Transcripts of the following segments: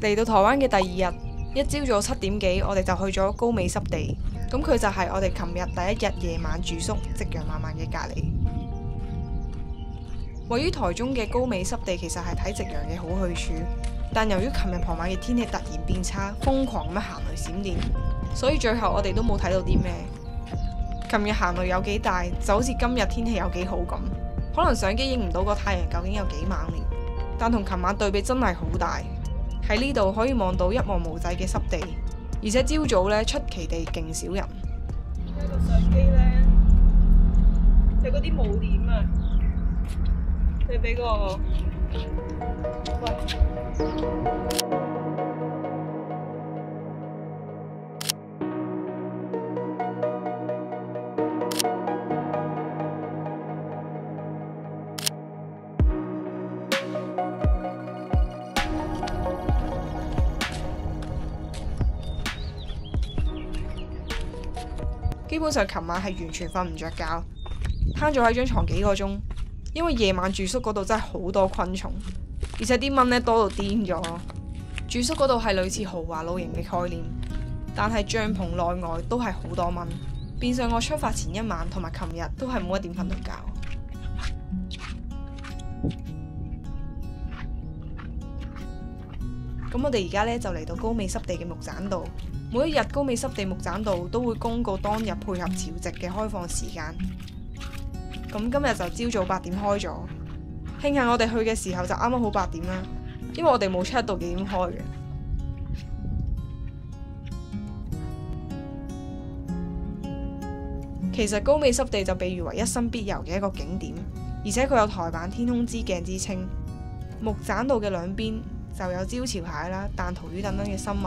嚟到台灣嘅第二日，一朝早七點幾，我哋就去咗高美濕地。咁佢就係我哋琴日第一日夜晚住宿夕陽漫漫嘅隔離。位於台中嘅高美濕地其實係睇夕陽嘅好去處，但由於琴日傍晚嘅天氣突然變差，瘋狂咁行雷閃電，所以最後我哋都冇睇到啲咩。琴日行雷有幾大，就好似今日天氣有幾好咁。可能相機影唔到個太陽究竟有幾猛烈，但同琴晚對比真係好大。喺呢度可以望到一望無際嘅濕地，而且朝早咧，出奇地勁少人。有個相機咧，有嗰啲霧點啊！你俾個喂。本上琴晚係完全瞓唔着覺，攤咗喺張床幾個鐘，因為夜晚住宿嗰度真係好多昆蟲，而且啲蚊呢多到癲咗。住宿嗰度係類似豪華露營嘅概念，但係帳篷內外都係好多蚊，變相我出發前一晚同埋琴日都係冇一點瞓到覺。咁我哋而家呢，就嚟到高美濕地嘅木棧道。每一日高美濕地木棧道都會公告當日配合潮汐嘅開放時間。咁今日就朝早八點開咗，慶幸我哋去嘅時候就啱啱好八點啦，因為我哋冇 check 到幾點開嘅。其實高美濕地就被譽為一生必遊嘅一個景點，而且佢有台版天空之鏡之稱。木棧道嘅兩邊就有招潮蟹啦、彈塗魚等等嘅生物。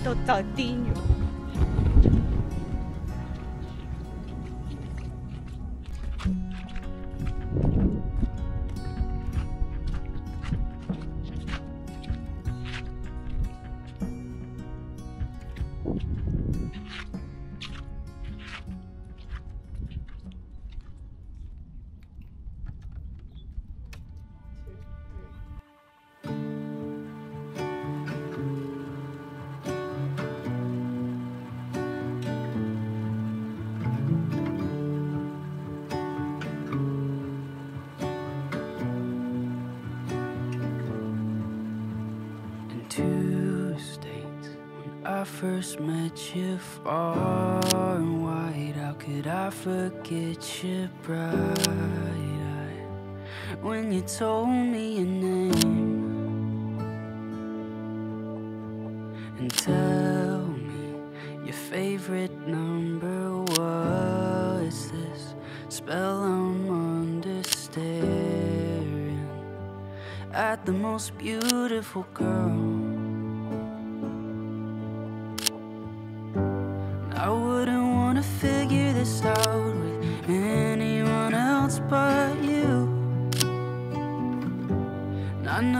maldito Tuesdays when I first met you far and wide. How could I forget your bright eye when you told me your name? 當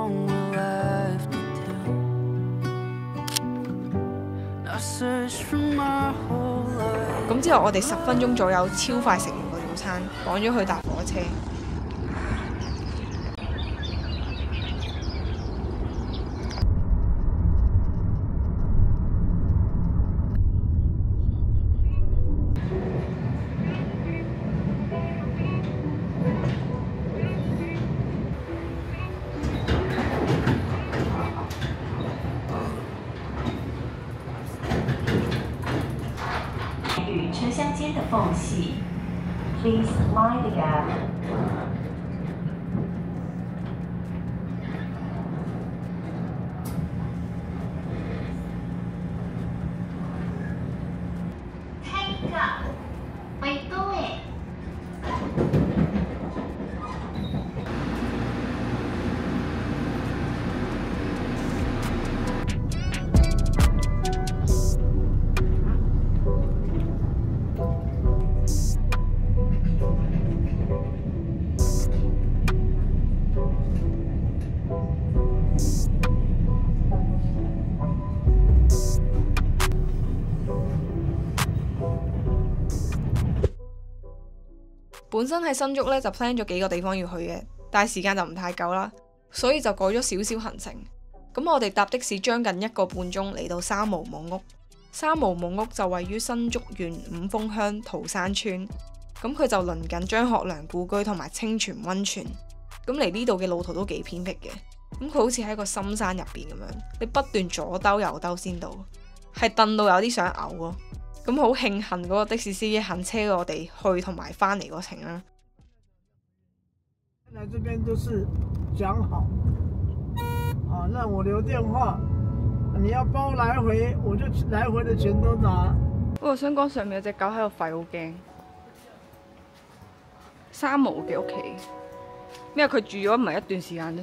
紅嘅熱度就係癲咗。咁之後，我哋十分鐘左右超快食完個早餐，趕咗去搭火車。Yeah. 本身喺新竹呢，就 plan 咗幾個地方要去嘅，但係時間就唔太夠啦，所以就改咗少少行程。咁我哋搭的士將近一個半鐘嚟到三毛木屋。三毛木屋就位於新竹縣五峰鄉桃山村，咁佢就邻近張學良故居同埋清泉溫泉。咁嚟呢度嘅路途都幾偏僻嘅，咁佢好似喺個深山入边咁樣，你不斷左兜右兜先到，係燉到有啲想嘔咯。咁好慶幸嗰個的士司機肯車我哋去同埋翻嚟嗰程啦。來這邊都是講好，啊，讓我留電話，你要包來回，我就來回的全都拿。我想講上面有隻狗喺度吠，好驚。三毛嘅屋企，因為佢住咗唔係一段時間啫。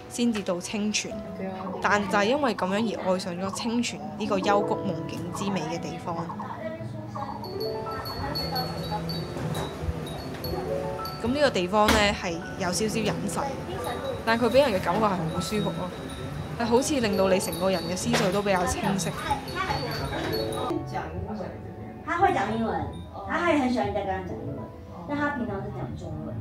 先至到清泉。但就係因為咁樣而愛上咗清泉呢個幽谷夢境之美嘅地方。咁呢個地方呢，係有少少隱世，但係佢俾人嘅感覺係好舒服咯，係好似令到你成個人嘅思緒都比較清晰。他會講英文，他還很喜歡人家跟他講英文，但他平常是講中文的。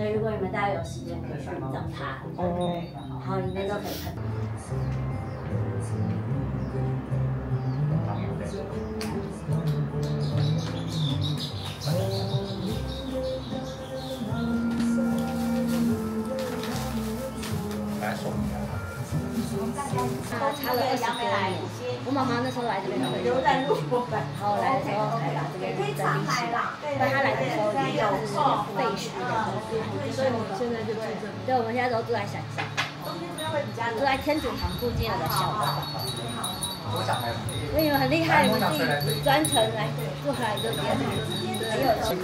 所以如果你们大家有時間可以去找他，哦，好，裡面都可以看到。差了二十多年，我妈妈那时候来这边留在路然後來的时候才把這邊整理起來。但她来的时候已經是廢墟的，所以我們現在就住這。對，我们现在都住在山上，住在天主堂附近有個小島。因為很厉害，你们自己專程來過來這邊，很有趣。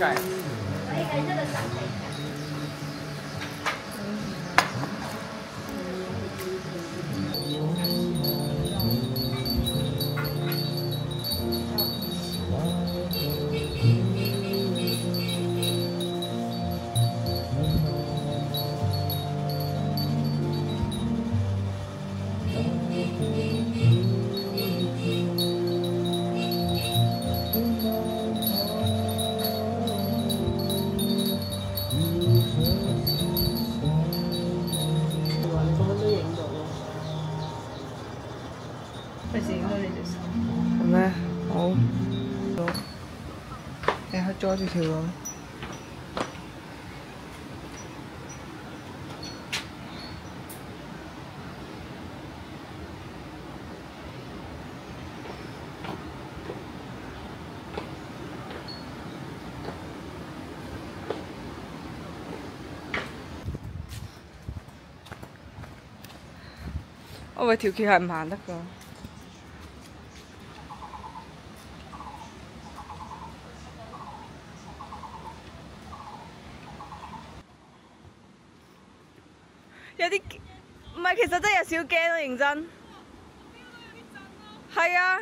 我以為條橋係唔行得㗎。有啲唔係，其實真係有少驚啊，認真。係啊，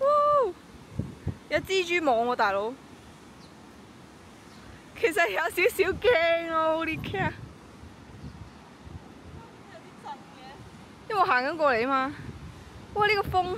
哇！有蜘蛛網喎、大佬。其實有少少驚啊，Holy cow！因為我行緊過嚟嘛。哇！呢、個風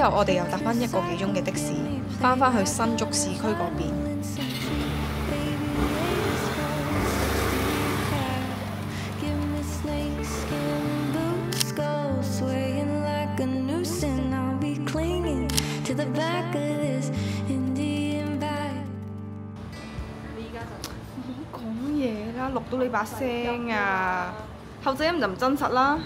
之後我哋又搭翻一個幾鐘嘅的士，翻返去新竹市區嗰邊。唔好講嘢啦，錄到你把聲啊。後者音就唔真實啦。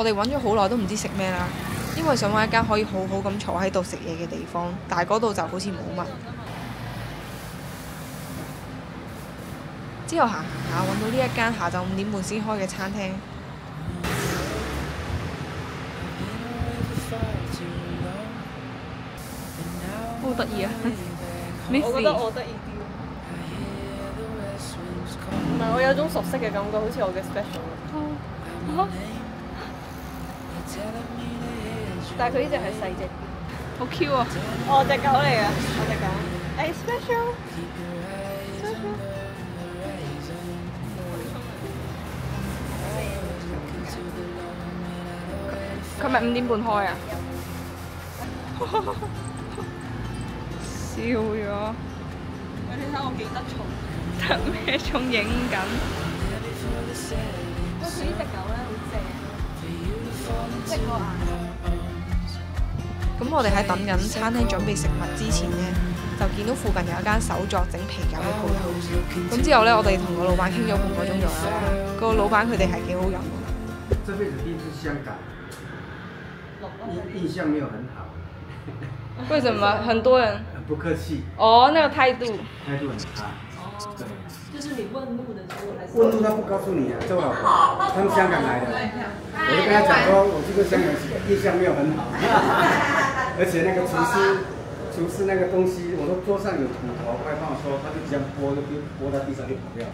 我哋揾咗好耐都唔知食咩啦，因為想揾一間可以好好咁坐喺度食嘢嘅地方，但係嗰度就好似冇乜。之後行行下揾到呢一間下晝五點半先開嘅餐廳，好得意啊！我覺得我得意啲。唔係，我有種熟悉嘅感覺，好似我嘅 special 咁。但係佢呢只係細隻啲。好 Q 啊！我只狗嚟嘅，我隻狗。誒 special。佢咪五點半開啊？笑咗。你睇我幾得寵。得咩仲影緊？不過佢呢只狗咧好正，即係個顏。咁我哋喺等緊餐廳準備食物之前呢，就見到附近有一間手作整啤酒嘅鋪頭。咁之後呢，我哋同個老闆傾咗半個鐘左右啦。個老闆佢哋係幾好人喎。这辈子第一次香港，印印象没有很好，為什麼很多人？不客氣，哦，那個態度。態度很差。對，就是你問路的时候還是問路他不告诉你啊，老婆，他们香港来的，我就跟他讲说，我這個香港印象没有很好，而且那个厨师厨师那个东西，我说桌上有骨頭，快幫我說，他就這樣撥，就撥到地上就跑掉了。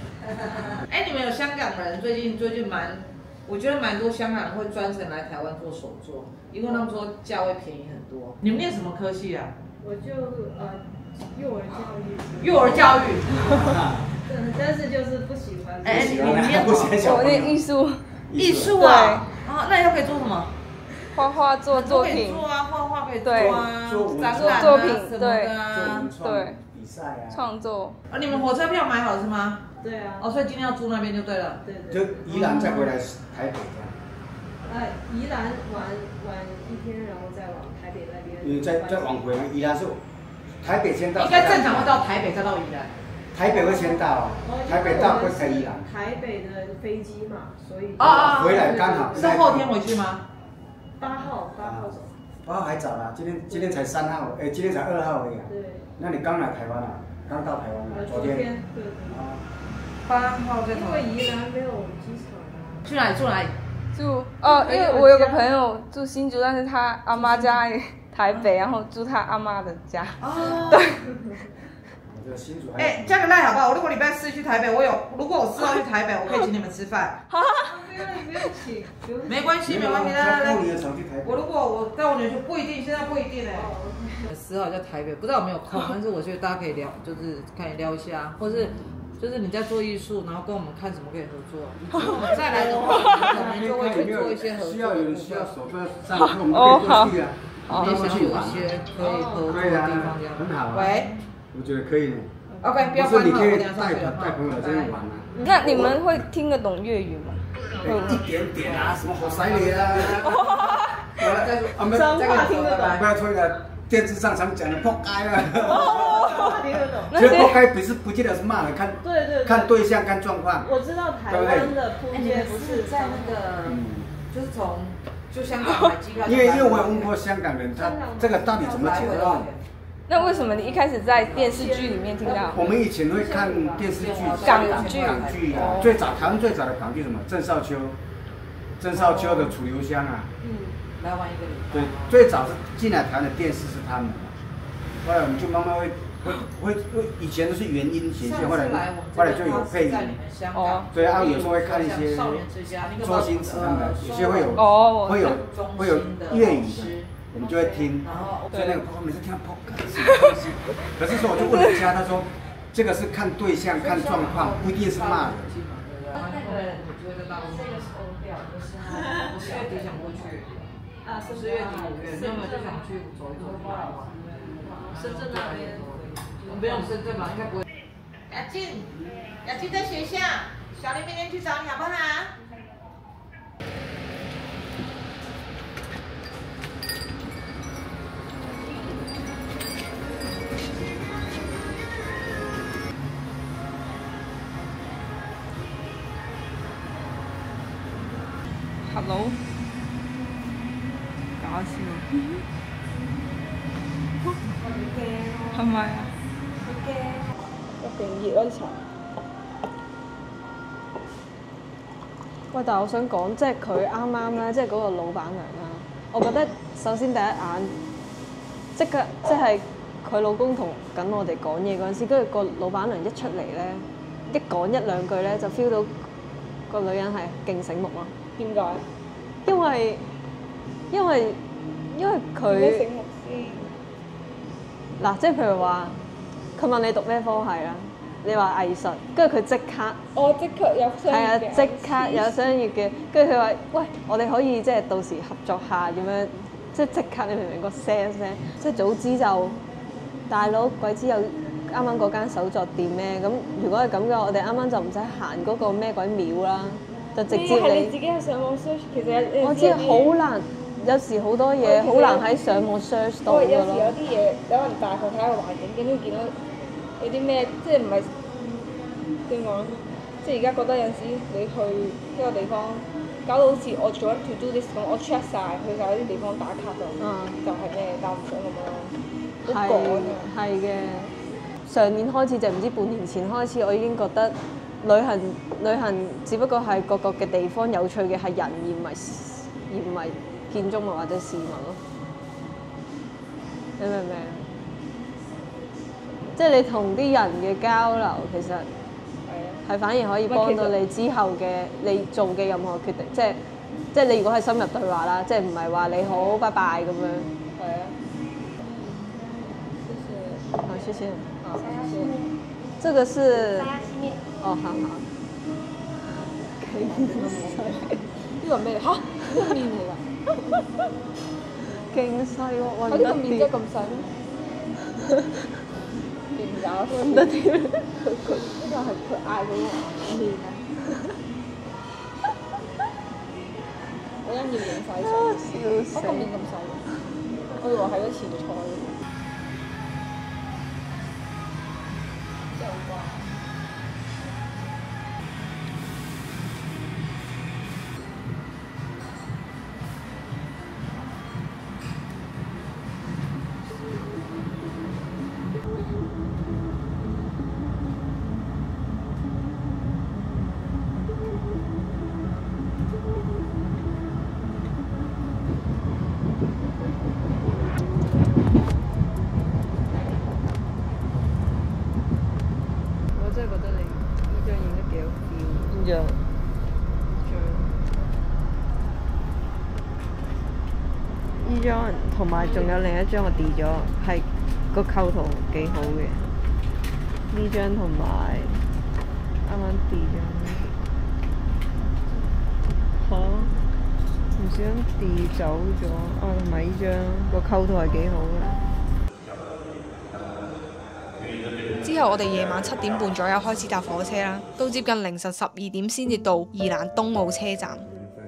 哎，你们有香港人最近最近蛮，我觉得蛮多香港人会专程来台湾做手作，因为他们说价位便宜很多。你们念什么科系啊？我就呃幼儿教育，幼儿教育。嗯，但是就是不喜欢。哎，你喜歡们念不喜歡小我朋友念藝術，艺术啊？啊，那以后可以做什么？画画做作品。做啊，画画可以做對啊，做文展做览啊作品什么對的啊做文。創對比赛啊，创作。啊，你们火车票买好了是吗？对啊。哦，所以今天要住那边就对了。对对。就宜兰再回来台北這樣。呃，宜兰玩玩一天，然后再往台北那边。嗯再再往回，宜兰是台北先到，应该正常会到台北，再到宜蘭。台北会先到，台北到會在宜蘭。台北的飞机嘛，所以。哦哦回来刚好是后天回去吗？八号，八号走。八號還早啦，今天今天才三号，哎，今天才二号而已啊。對。那你刚来台湾啊？刚到台湾昨天。昨天，對。啊，八號再因为宜兰没有机场啊。去哪里？住哪里？住哦，因为我有个朋友住新竹，但是他阿妈家在台北，然后住他阿妈的家。哦。我哎，加个赖好不好？我如果礼拜四去台北，我有，如果我四号去台北，我可以请你们吃飯。不用，不用請，不用。沒關係，沒關係，來來來。過年的時候去台北。我如果我带我女去，不一定，现在不一定哎。四号在台北，不知道有没有空，但是我觉得大家可以聊，就是可以聊一下，或是就是你在做艺术，然后跟我们看什么可以合作。再来的话，可能就会去做一些合作。需要有人需要手段上課，我們可以過去啊。也想有一些可以合作的地方，這樣。很好啊。喂。我觉得可以呢。OK，不要關了，不是你可以我等下上帶去了。帶朋友來這邊玩啊。那你们会听得懂粵語嗎？一点点啊，什么好犀利啊！再说，我們彰化聽得懂不要吹了，电视上常讲的扑街啊。听得懂。其實撲街不是不记得是骂人，看對對對。看对象看状况。我知道台湾的扑街不是在那个，就是从就香港买机票。因为因为我有問過香港人，他这个到底怎么解釋？那为什么你一开始在电视剧里面听到？我们以前会看电视剧，港剧。港剧啊，最早台湾最早的港剧什么？郑少秋，郑少秋的楚留香啊，来玩一个礼拜。对，最早是进来台湾的电视是他们，后来我们就慢慢会会会会，以前都是原音显现，后来后来就有配音，哦对啊，有时候会看一些周星驰他们，有些会有哦会有会有粤语的，我们就会听，所以那个我每次听到砰，什么东西？可是说我就问人家，他说这个是看对象看状况，不一定是骂人。十月底想过去，啊，十月底五月，那么就想去走一走。深圳那边。不用深圳嘛，应该不会。雅静，雅静在学校，小林明天去找你好不好但係我想講，即係佢啱啱咧，即係嗰個老闆娘啦。我覺得首先第一眼，即刻即係佢老公同緊我哋講嘢嗰陣時，跟住個老闆娘一出嚟咧，一講一兩句咧，就 feel 到個女人係勁醒目咯。點解？因為因為因為佢醒目先？嗱，即係譬如話，佢問你讀咩科系啦，你話藝術，跟住佢即刻。我即刻有商係啊，業嘅即刻有商業嘅，跟住佢話：喂，我哋可以即係到時合作下點樣？即係即刻，你明唔明個 sense 咧？即係早知就大佬鬼知有啱啱嗰間手作店咩？咁如果係咁嘅，我哋啱啱就唔使行嗰個咩鬼廟啦，就直接你。你自己係上網 search，其實我知好難，有時好多嘢好難喺上網 search 到有時有。啲嘢，你可能大學睇下個環境，跟住見到有啲咩，即係唔係點講？即係而家覺得有陣時你去一個地方，搞到好似我做緊 to do list 咁，我 check 晒去晒啲地方打卡就、嗯就係咩，但唔上咁樣咯，好係趕啊！係嘅。上年開始就唔知半年前開始，我已經覺得旅行旅行只不過係各個嘅地方有趣嘅係人，而唔係而唔係建築物或者事物咯。你明唔明？即係你同啲人嘅交流，其實係反而可以幫到你之後嘅你做嘅任何決定，即係即係你如果係深入對話啦，即係唔係話你好拜拜咁樣。係啊。謝謝。好，謝謝。好，謝謝。這個是哦，好好。呢個係咩嚟？嚇，呢個面嚟㗎。勁細喎，啊！揾得呢個面真係。咁細咩？點搞？揾得掂。佢佢呢個係佢嗌嗰個面啊！我因要影晒相，笑死我個面咁細，我以為係嗰前菜。埋仲有另一張我 delete 咗，係個構圖幾好嘅。呢張同埋啱啱 delete 咗。嚇！唔小心 delete 走咗，啊同埋呢張個構圖係幾好嘅。之後我哋夜晚七點半左右開始搭火車啦，到接近凌晨十二點先至到宜蘭東澳車站。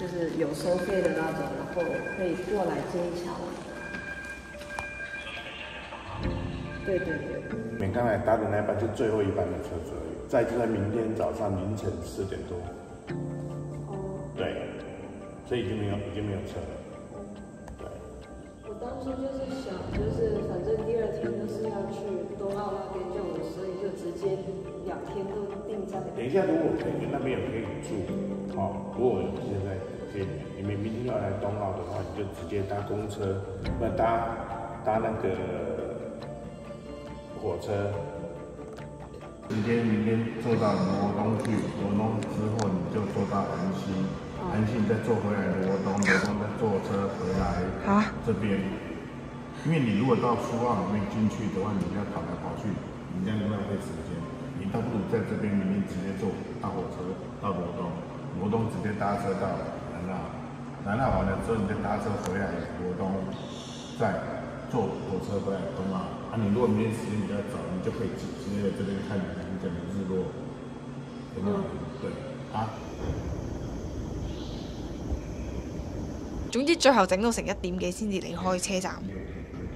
就是有收费的那种，然后可以过来接一条。对对对。你们刚才搭的那班就最后一班的车子而已，再就在明天早上凌晨四点多。哦对，所以已经没有已经没有车了。对我当初就是想，就是反正第二天就是要去东澳那边就直接两天都定在。等一下，如果可以那边有可以住，好、如果现在可以，你们明天要来东澳的话，你就直接搭公车，不搭搭那个火车。直接明天坐到罗东去，罗东之后你就坐到安溪，安溪再坐回来罗东，罗东再坐车回来这边。因为你如果到苏澳里面进去的话，你要跑来跑去，你这样浪费时间。你倒不如在这边明天直接坐大火车到罗东，罗东直接搭车到南澳，南澳完了之后你再搭车回来罗东，再坐火车回来东澳。啊，你如果明天时间比较早，你就可以直接在这边看你整个日落，有没有？对，啊。总之最后整到成一点几先至离开车站。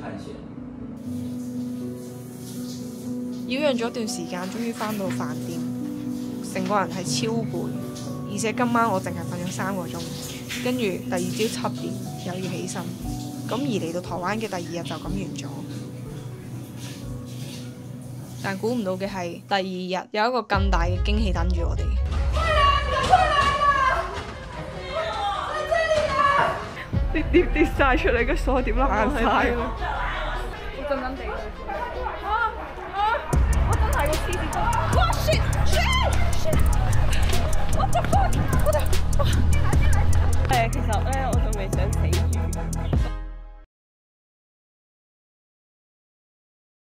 探險。擾攘咗一段時間，終於翻到飯店，成個人係超攰，而且今晚我淨係瞓咗三個鐘，跟住第二朝七點又要起身，咁而嚟到台灣嘅第二日就咁完咗。但估唔到嘅係，第二日有一個更大嘅驚喜等住我哋。啲碟跌晒出嚟，個鎖點爛晒哎呀，其实，咧，我仲未想死。